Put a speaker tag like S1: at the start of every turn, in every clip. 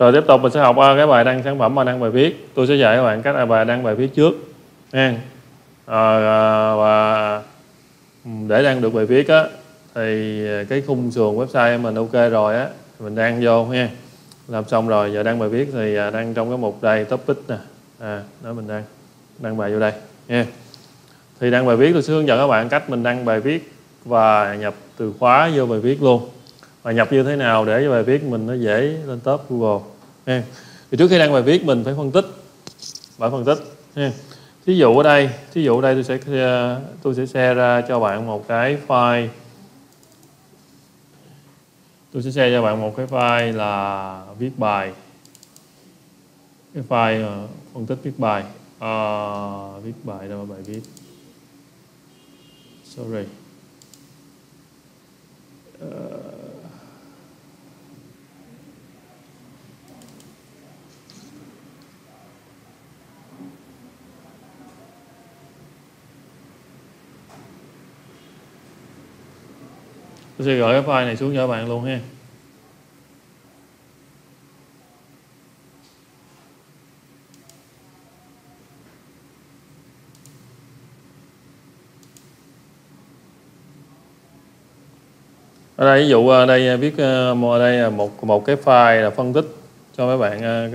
S1: rồi tiếp tục mình sẽ học cái bài đăng sản phẩm và đăng bài viết. Tôi sẽ dạy các bạn cách bài đăng bài viết trước. Nha à, và để đăng được bài viết á thì cái khung sườn website mình ok rồi á mình đăng vô nha làm xong rồi giờ đăng bài viết thì à, đăng trong cái mục đây topic nè. À, đó mình đăng đăng bài vô đây nha thì đăng bài viết tôi sẽ hướng dẫn các bạn cách mình đăng bài viết và nhập từ khóa vô bài viết luôn và nhập như thế nào để cho bài viết mình nó dễ lên top Google? Nha. Thì trước khi đăng bài viết mình phải phân tích. Phải phân tích. Nha. Thí dụ ở đây thí dụ ở đây tôi sẽ ờ, tôi sẽ share ra cho bạn một cái file. Tôi sẽ share cho bạn một cái file là viết bài. Cái file uh, phân tích viết bài. Uh, viết bài đâu bài viết. Sorry. Tôi sẽ gửi cái file này xuống cho các bạn luôn ha. Ở đây ví dụ ở đây à, viết à, ở đây là một một cái file là phân tích cho mấy bạn à,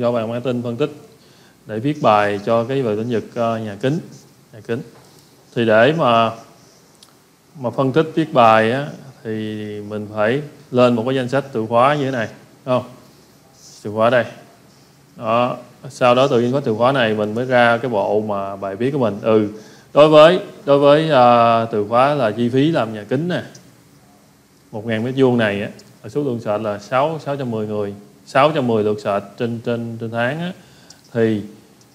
S1: cho bạn marketing phân tích để viết bài cho cái về lĩnh vực nhà kính nhà kính. Thì để mà mà phân tích viết bài á, thì mình phải lên một cái danh sách từ khóa như thế này. Không? Từ khóa đây. Đó. Sau đó tự nhiên có từ khóa này mình mới ra cái bộ mà bài viết của mình. Ừ. Đối với đối với uh, từ khóa là chi phí làm nhà kính nè. Một ngàn mét vuông này á số lượng sệt là sáu sáu trăm mười người. 610 lượt sệt trên trên trên tháng á, thì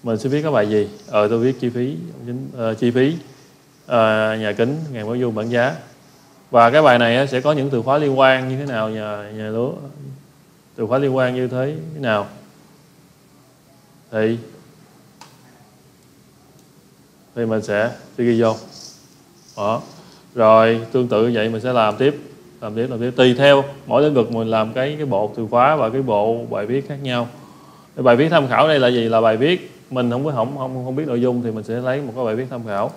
S1: mình sẽ viết cái bài gì? Ờ tôi viết chi phí uh, chi phí uh, nhà kính ngàn mét vuông bản giá và cái bài này sẽ có những từ khóa liên quan như thế nào nhà nhà lúa từ khóa liên quan như thế nào? Thì thì mình sẽ ghi vô. Đó. Rồi, tương tự như vậy mình sẽ làm tiếp làm tiếp làm tiếp. Tùy theo mỗi lĩnh vực mình làm cái cái bộ từ khóa và cái bộ bài viết khác nhau. Cái bài viết tham khảo đây là gì? Là bài viết, mình không có không không không biết nội dung thì mình sẽ lấy một cái bài viết tham khảo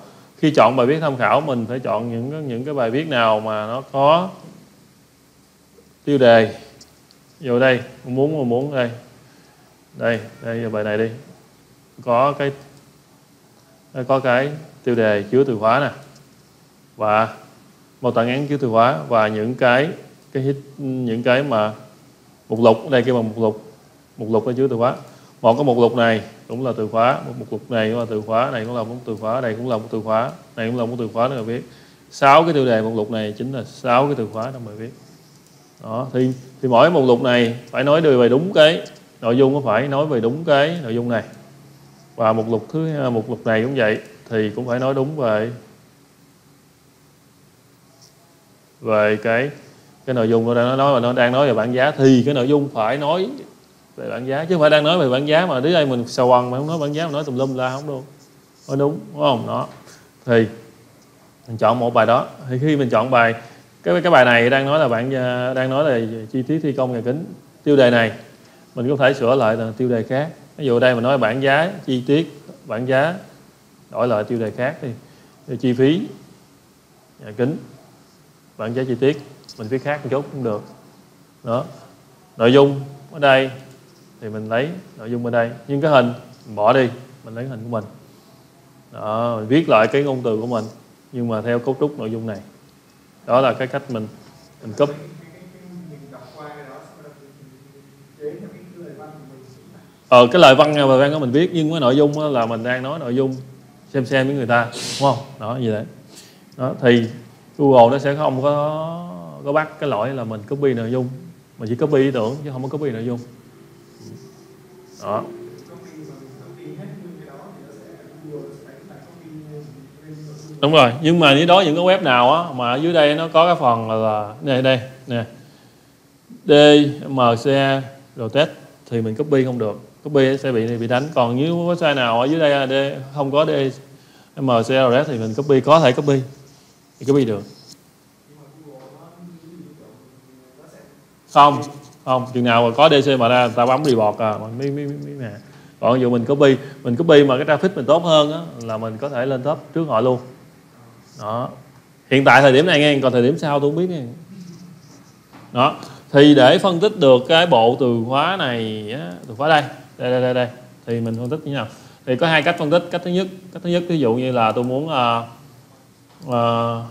S1: khi chọn bài viết tham khảo mình phải chọn những những cái bài viết nào mà nó có tiêu đề. Vô đây muốn muốn đây. Đây đây bài này đi. Có cái có cái tiêu đề chứa từ khóa nè. Và một tảng án chứa từ khóa và những cái cái hit, những cái mà mục lục đây kêu bằng mục lục. Mục lục ở chứa từ khóa. Một cái mục lục này cũng là từ khóa, một mục lục này cũng là từ khóa, này cũng là một từ khóa, này cũng là một từ khóa, này cũng là một từ khóa nữa viết sáu cái tiêu đề mục lục này chính là sáu cái từ khóa trong bài viết đó, thì thì mỗi mục lục này phải nói đều về đúng cái, nội dung có phải nói về đúng cái nội dung này. Và mục lục thứ à, mục lục này cũng vậy, thì cũng phải nói đúng về về cái cái nội dung nó đang nói mà nó đang nói về bảng giá, thì cái nội dung phải nói về bảng giá. Chứ không phải đang nói về bảng giá mà đứa đây mình sầu quần mà không nói bảng giá, mà nói tùm lum la không đúng không đúng đúng không? Đó. Thì, mình chọn một bài đó. Thì khi mình chọn bài, cái cái bài này đang nói là bạn đang nói là chi tiết thi công nhà kính. Tiêu đề này, mình có thể sửa lại là tiêu đề khác. Ví dụ đây mình nói bảng giá, chi tiết bảng giá, đổi lại tiêu đề khác đi chi phí nhà kính bảng giá chi tiết, mình viết khác một chút cũng được. Đó. Nội dung ở đây thì mình lấy nội dung ở đây. Nhưng cái hình mình bỏ đi. Mình lấy hình của mình. Đó, mình viết lại cái ngôn từ của mình. Nhưng mà theo cấu trúc nội dung này. Đó là cái cách mình mình cúp. Ờ cái lời văn bài văn của mình viết nhưng cái nội dung là mình đang nói nội dung xem xem với người ta đúng không? Đó như thế đó thì Google nó sẽ không có có bắt cái lỗi là mình copy nội dung. Mà chỉ copy ý tưởng chứ không có copy nội dung đó. Đúng rồi nhưng mà nếu đó những cái web nào á mà ở dưới đây nó có cái phần là, là đây đây nè. DMC rồi test thì mình copy không được. Copy sẽ bị bị đánh. Còn nếu website nào ở dưới đây là D, không có D MC rồi thì mình copy có thể copy. Thì copy được. Không không chừng nào mà có DC mà ra ta bấm report à. Mình mới mới mới nè còn ví dụ mình copy mình copy mà cái traffic mình tốt hơn á là mình có thể lên top trước họ luôn. Đó. Hiện tại thời điểm này nghe còn thời điểm sau tôi không biết nghe. Đó. Thì để phân tích được cái bộ từ khóa này á, từ khóa đây đây đây đây, đây. Thì mình phân tích như thế nào? Thì có hai cách phân tích. Cách thứ nhất cách thứ nhất ví dụ như là tôi muốn uh, uh,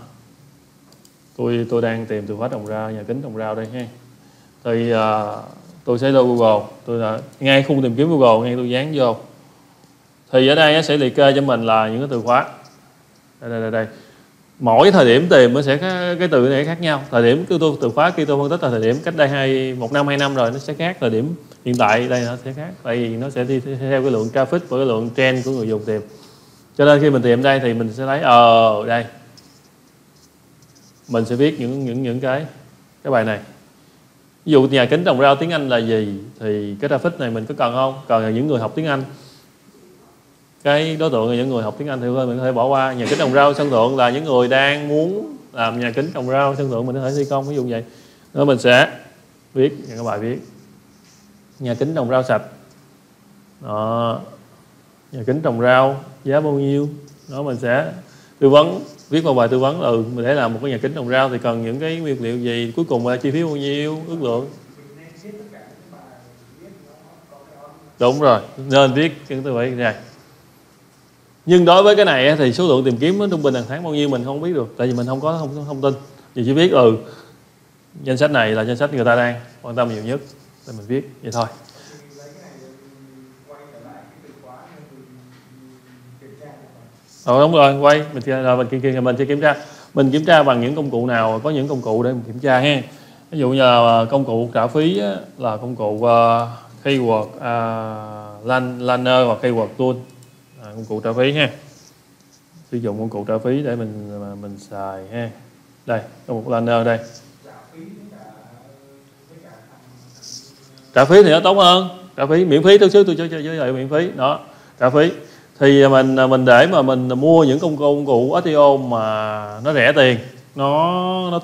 S1: tôi tôi đang tìm từ khóa trồng rau nhà kính trồng rau đây ha thì uh, ờ, tôi sẽ vô Google. Tôi là ngay khung tìm kiếm Google ngay tôi dán vô. Thì ở đây nó sẽ liệt kê cho mình là những cái từ khóa. Đây đây đây, đây. mỗi thời điểm tìm nó sẽ cái, cái từ này khác nhau. Thời điểm tôi từ khóa khi tôi phân tích là thời điểm cách đây hai một năm hai năm rồi nó sẽ khác. Thời điểm hiện tại đây nó sẽ khác. Tại vì nó sẽ đi theo cái lượng traffic và cái lượng trend của người dùng tìm. Cho nên khi mình tìm đây thì mình sẽ thấy ờ đây. Mình sẽ viết những những những cái cái bài này ví dụ nhà kính trồng rau tiếng Anh là gì, thì cái traffic này mình có cần không? Cần là những người học tiếng Anh. Cái đối tượng là những người học tiếng Anh thì mình có thể bỏ qua. Nhà kính trồng rau sân thượng là những người đang muốn làm nhà kính trồng rau sân thượng, mình có thể thi công, ví dụ vậy. Đó, mình sẽ viết những cái bài viết. Nhà kính trồng rau sạch. Đó. nhà kính trồng rau giá bao nhiêu? Đó, mình sẽ tư vấn viết một bài tư vấn ừ mình để làm một cái nhà kính trồng rau thì cần những cái nguyên liệu gì cuối cùng là chi phí bao nhiêu ước lượng. Đúng rồi nên viết những từ vậy này nhưng đối với cái này thì số lượng tìm kiếm trung bình hàng tháng bao nhiêu mình không biết được tại vì mình không có thông, thông tin. Thì chỉ biết ừ danh sách này là danh sách người ta đang quan tâm nhiều nhất thì mình viết vậy thôi. Ờ, đúng rồi quay. Mình rồi mình kia mình sẽ kiểm tra. Mình kiểm tra bằng những công cụ nào có những công cụ để mình kiểm tra ha. Ví dụ như là ờ, công cụ trả phí á, là công cụ uh, keyword uh, lan lanner hoặc keyword tool. À, công cụ trả phí ha. Sử dụng công cụ trả phí để mình mình xài ha. Đây công cụ lanner đây. Trả phí thì nó tốt hơn. Trả phí miễn phí tôi xíu tôi cho cho giới thiệu miễn phí. Đó trả phí thì à, mình à, mình để mà mình mua những công công cụ SEO mà nó rẻ tiền. Nó nó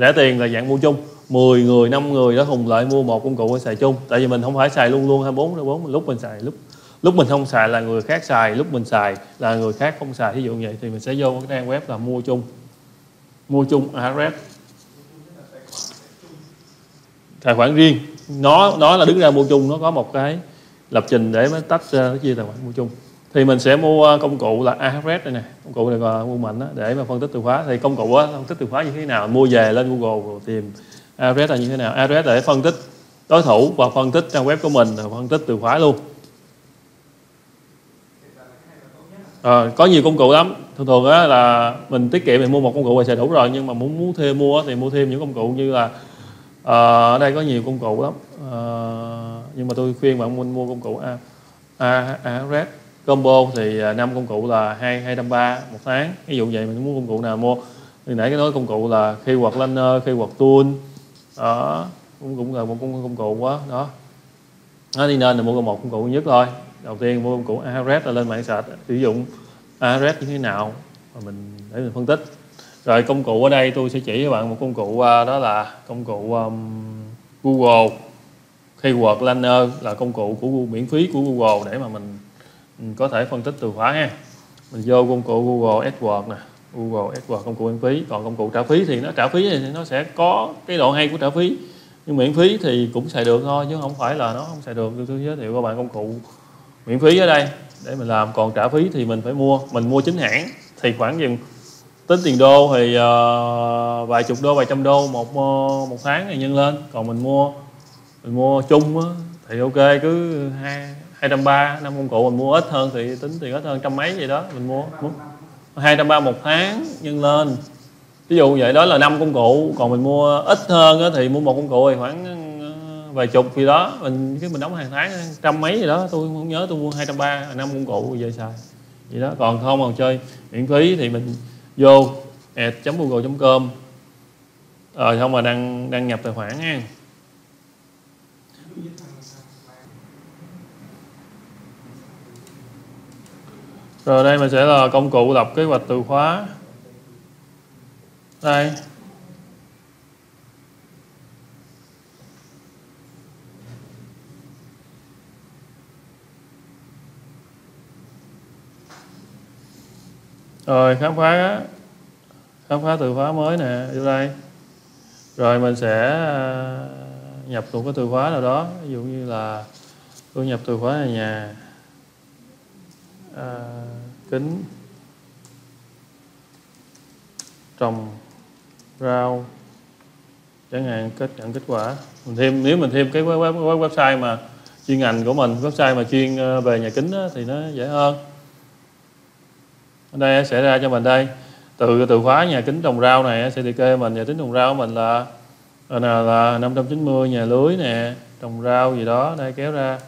S1: rẻ tiền là dạng mua chung. 10 người 5 người đó cùng lại mua một công cụ để xài chung. Tại vì mình không phải xài luôn luôn 24 24 lúc mình xài, lúc lúc mình không xài là người khác xài, lúc mình xài là người khác không xài. Ví dụ vậy thì mình sẽ vô cái trang web là mua chung. Mua chung à, Ahrefs tài khoản riêng. Nó nó là đứng ra mua chung. Nó có một cái lập trình để mới tách ra nó chia tài khoản mua chung thì mình sẽ mua ờ, công cụ là Ahrefs đây nè công cụ này là mua mạnh đó, để mà phân tích từ khóa. Thì công cụ đó, phân tích từ khóa như thế nào mua về lên Google tìm Ahrefs là như thế nào. Ahrefs để phân tích đối thủ và phân tích trang web của mình và phân tích từ khóa luôn. À, có nhiều công cụ lắm. Thường thường á là mình tiết kiệm thì mua một công cụ là xài đủ rồi nhưng mà muốn muốn thêm mua thì mua thêm những công cụ như là à, ở đây có nhiều công cụ lắm. À, nhưng mà tôi khuyên bạn mua, mua công cụ A, A, A, Red combo thì à, năm công cụ là hai hai trăm ba một tháng. Ví dụ vậy mình muốn công cụ nào mua. Thì nãy cái nói công cụ là khi hoặc liner khi hoặc tool. Đó cũng cũng là một công, công cụ quá. Đó. Đó đi nên là mua một công cụ nhất thôi. Đầu tiên mua công cụ Ahrefs là lên mạng sạch sử dụng Ahrefs như thế nào mà mình để mình phân tích. Rồi công cụ ở đây tôi sẽ chỉ các bạn một công cụ à, đó là công cụ um, Google. Keyword Planner là công cụ của miễn phí của Google để mà mình, mình có thể phân tích từ khóa ha mình vô công cụ Google AdWords nè. Google AdWords công cụ miễn phí. Còn công cụ trả phí thì nó trả phí thì nó sẽ có cái độ hay của trả phí. Nhưng miễn phí thì cũng xài được thôi chứ không phải là nó không xài được. Tôi giới thiệu các bạn công cụ miễn phí ở đây để mình làm. Còn trả phí thì mình phải mua mình mua chính hãng. Thì khoảng chừng tính tiền đô thì uh, vài chục đô vài trăm đô một ờ, một tháng thì nhân lên. Còn mình mua mình mua chung á, thì ok cứ hai hai trăm ba, năm công cụ mình mua ít hơn thì tính tiền ít hơn trăm mấy gì đó, mình mua hai trăm ba một tháng, nhân lên. Ví dụ vậy, đó là năm công cụ. Còn mình mua ít hơn thì mua một công cụ thì khoảng ờ, vài chục gì đó. Mình cái mình đóng hàng tháng trăm mấy gì đó. Tôi không nhớ, tôi mua hai trăm ba, năm công cụ về xài. Vậy đó. Còn không mà chơi miễn phí thì mình vô ad.google.com ờ, rồi không mà đăng đăng nhập tài khoản nha Rồi đây mình sẽ là công cụ đọc kế hoạch từ khóa. Đây. Rồi khám phá khám phá từ khóa mới nè, vô đây. Rồi mình sẽ à, nhập một cái từ khóa nào đó, ví dụ như là tôi nhập từ khóa là nhà. À, kính trồng rau chẳng hạn kết nhận kết quả. Mình thêm nếu mình thêm cái web, web, website mà chuyên ngành của mình website mà chuyên ờ, về nhà kính đó, thì nó dễ hơn. Ở đây sẽ ra cho mình đây. Từ từ khóa nhà kính trồng rau này sẽ liệt kê mình. Nhà kính trồng rau của mình là ờ, là, là 590 nhà lưới nè trồng rau gì đó. Đây kéo ra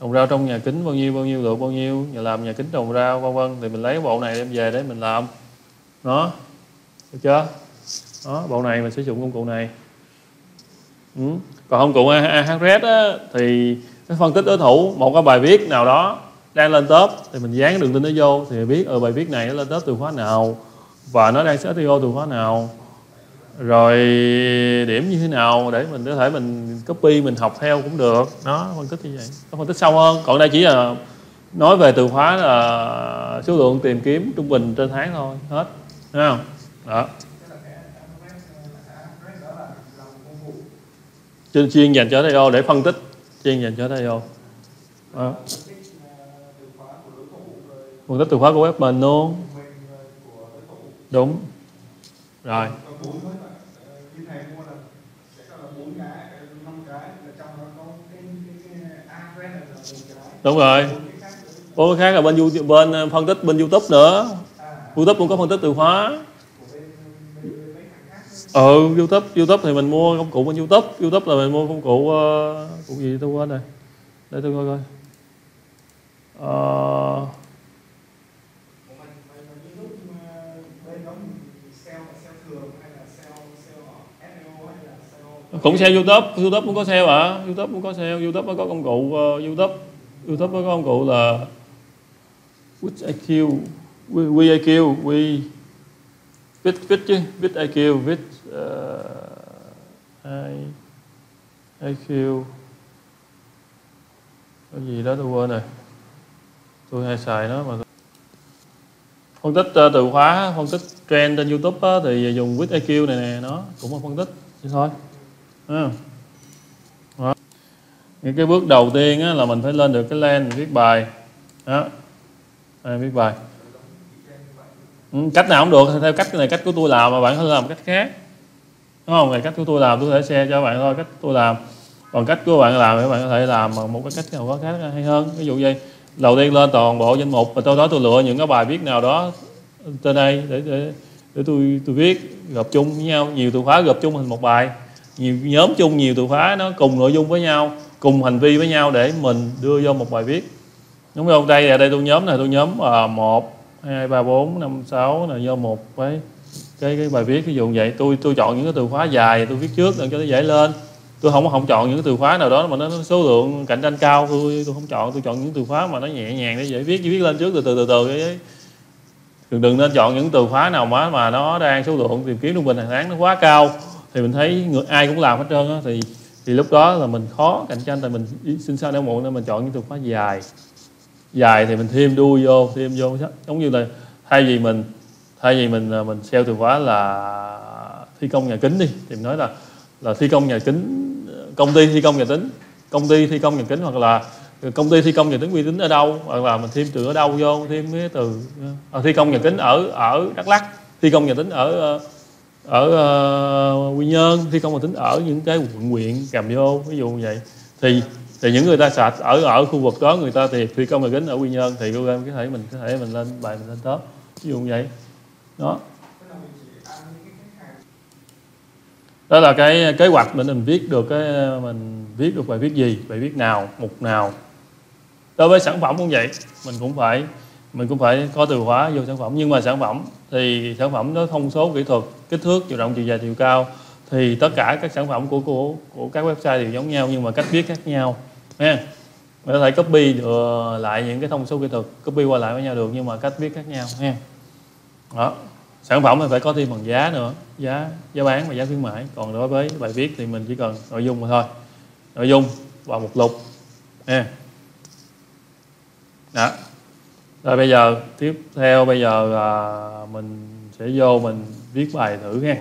S1: trồng rau trong nhà kính bao nhiêu bao nhiêu lượng bao nhiêu nhà làm nhà kính trồng rau vân vân. Thì mình lấy bộ này đem về để mình làm. Nó được chưa? Đó bộ này mình sử dụng công cụ này. Ừ. còn công cụ Ahrefs á, thì nó phân tích đối thủ một cái bài viết nào đó đang lên top thì mình dán đường link nó vô thì biết ở ờ, bài viết này nó lên top từ khóa nào và nó đang SEO từ khóa nào rồi điểm như thế nào để mình có thể mình copy, mình học theo cũng được. Nó phân tích như vậy. Nó phân tích sâu hơn. Còn đây chỉ là nói về từ khóa là số lượng tìm kiếm trung bình trên tháng thôi. Hết. Đúng không? Đó. Chuyên chuyên dành cho SEO để phân tích. Chuyên dành cho SEO phân tích từ khóa của web mình luôn đúng. Rồi đúng rồi. Có cái khác là bên YouTube, bên ờ, phân tích bên YouTube nữa. YouTube cũng có phân tích từ khóa. Ừ YouTube YouTube thì mình mua công cụ bên YouTube. YouTube là mình mua công cụ uh, cụ gì tôi quên rồi. Để tôi coi coi. Uh, cũng sale YouTube YouTube cũng có sale à YouTube cũng có sale YouTube nó có công cụ uh, YouTube YouTube nó có công cụ là Which IQ WIQ We viết viết chứ viết IQ viết uh, ờ, IQ cái gì đó tôi quên rồi. Tôi hay xài nó mà phân tích uh, từ khóa phân tích trend trên YouTube á, thì dùng with IQ này nè nó cũng là phân tích. Thôi đó. Những cái bước đầu tiên á, là mình phải lên được cái len viết bài. Đó. À, viết bài. Ừ, cách nào cũng được theo cách này cách của tôi làm mà bạn có thể làm cách khác. Đúng không? Này cách của tôi làm tôi có thể share cho bạn thôi cách tôi làm. Còn cách của bạn làm thì bạn có thể làm bằng một cái cách nào đó khác hay hơn. Ví dụ như đầu tiên lên toàn bộ danh mục và sau đó tôi lựa những cái bài viết nào đó trên đây để để, để tôi tôi viết gộp chung với nhau. Nhiều từ khóa gộp chung thành một bài nhiều, nhóm chung nhiều từ khóa, nó cùng nội dung với nhau, cùng hành vi với nhau để mình đưa vô một bài viết. Đúng không? Đây là, đây tôi nhóm này tôi nhóm à, một, hai, ba, bốn, năm, sáu, là do một cái cái cái bài viết, ví dụ vậy. Tôi tôi chọn những cái từ khóa dài, tôi viết trước để cho nó dễ lên. Tôi không không chọn những cái từ khóa nào đó mà nó số lượng cạnh tranh cao, tôi tôi không chọn. Tôi chọn những từ khóa mà nó nhẹ nhàng để dễ viết viết lên trước, từ từ từ từ cái. Đừng đừng nên chọn những từ khóa nào mà mà nó đang số lượng tìm kiếm trung bình hàng tháng nó quá cao thì mình thấy người ai cũng làm hết trơn á thì thì lúc đó là mình khó cạnh tranh tại mình xin sao đeo muộn nên mình chọn những từ khóa dài. Dài thì mình thêm đuôi vô thêm vô giống như là thay vì mình thay vì mình à, mình sell từ khóa là thi công nhà kính đi thì mình nói là là thi công nhà kính công ty thi công nhà kính công ty thi công nhà kính hoặc là công ty thi công nhà kính uy tín ở đâu hoặc là mình thêm từ ở đâu vô thêm cái từ à, thi công nhà kính ở ở đắk lắc thi công nhà kính ở uh, ở uh, quy nhơn thi công mà tính ở những cái quận huyện cầm vô ví dụ như vậy. Thì thì những người ta sạch ở ở khu vực đó người ta thì thi công nhà kính ở quy nhơn thì Google có thể mình có thể mình lên bài mình lên top ví dụ như vậy. Đó. Đó là cái kế hoạch để mình viết được cái mình viết được bài viết gì bài viết nào mục nào. Đối với sản phẩm cũng vậy mình cũng phải mình cũng phải có từ khóa vô sản phẩm. Nhưng mà sản phẩm thì sản phẩm nó thông số kỹ thuật, kích thước, chiều rộng, chiều dài, chiều cao. Thì tất cả các sản phẩm của của của các website đều giống nhau, nhưng mà cách viết khác nhau. Nha. Mình có thể copy được lại những cái thông số kỹ thuật, copy qua lại với nhau được, nhưng mà cách viết khác nhau. Nha. Đó. Sản phẩm thì phải có thêm bằng giá nữa. Giá giá bán và giá khuyến mãi. Còn đối với bài viết thì mình chỉ cần nội dung mà thôi. Nội dung và mục lục. Nha. Đó rồi bây giờ tiếp theo, bây giờ là mình sẽ vô mình viết bài thử nghe.